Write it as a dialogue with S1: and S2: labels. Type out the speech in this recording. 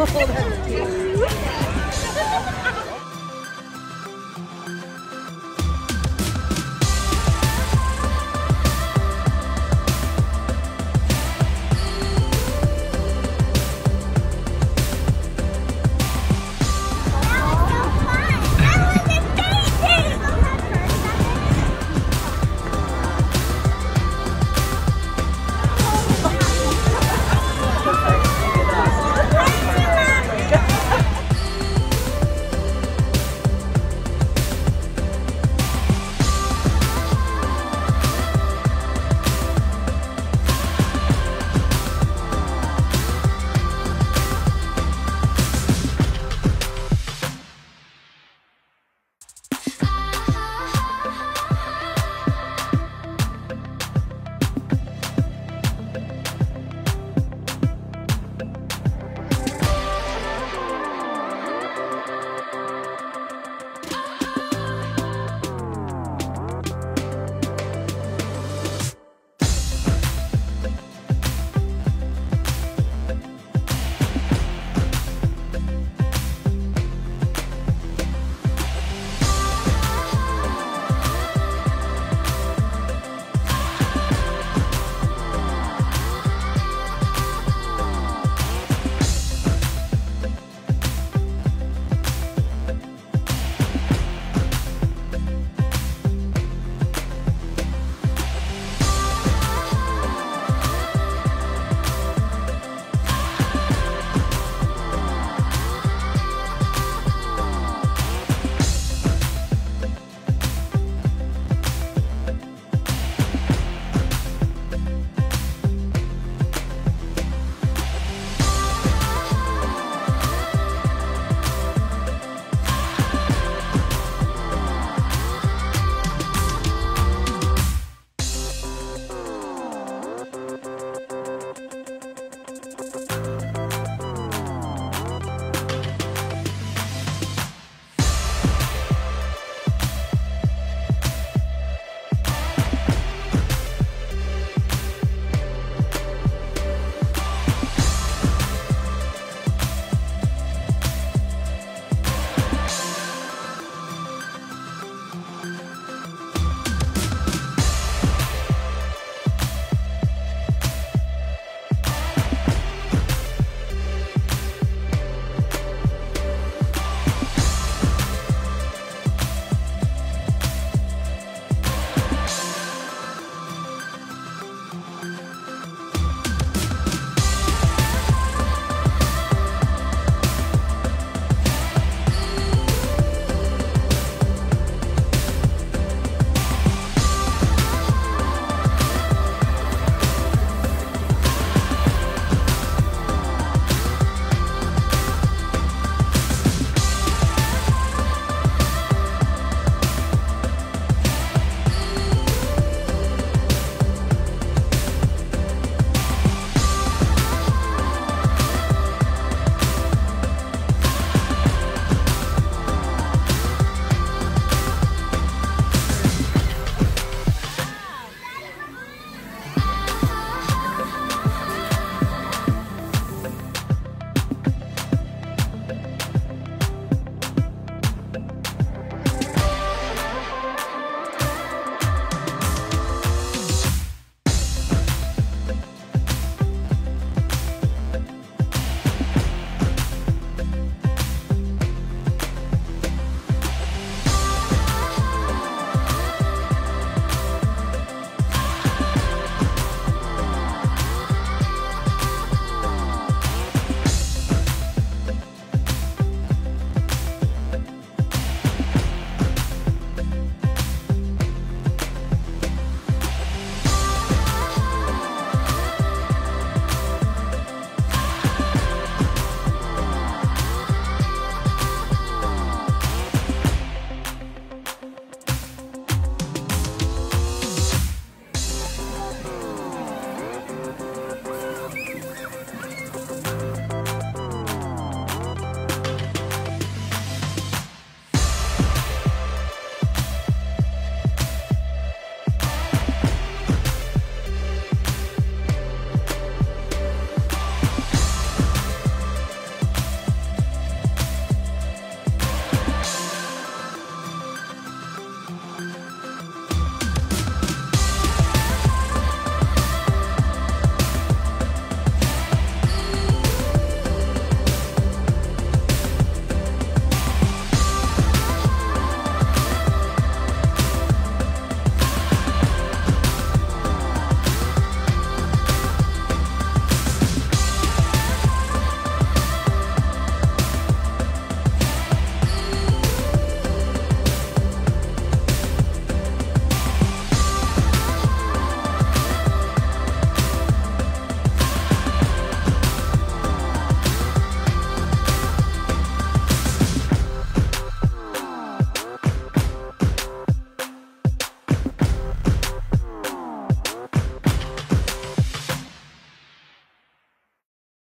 S1: Oh, that's cute.